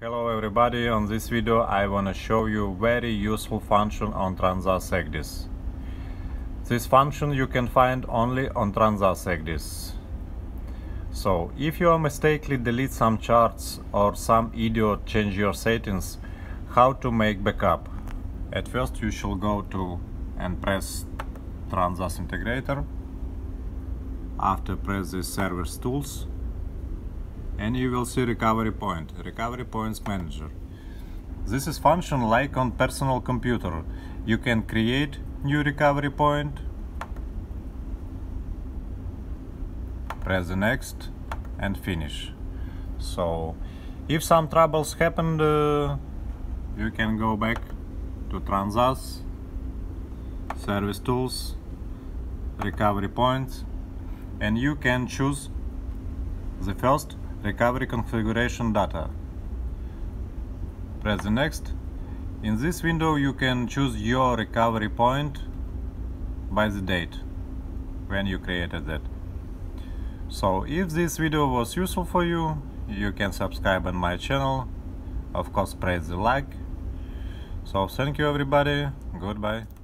Hello everybody, on this video I wanna show you a very useful function on Transas. This function you can find only on Transas. So, if you mistakenly delete some charts or some idiot change your settings, how to make backup? At first you shall go to and press Transas Integrator. After press the Service Tools and you will see recovery point, recovery points manager. This is function like on personal computer. You can create new recovery point, press the next and finish. So if some troubles happened, uh, you can go back to Transas, service tools, recovery points and you can choose the first recovery configuration data. Press the next. In this window you can choose your recovery point by the date when you created that. So if this video was useful for you, you can subscribe on my channel. Of course press the like. So thank you everybody, goodbye.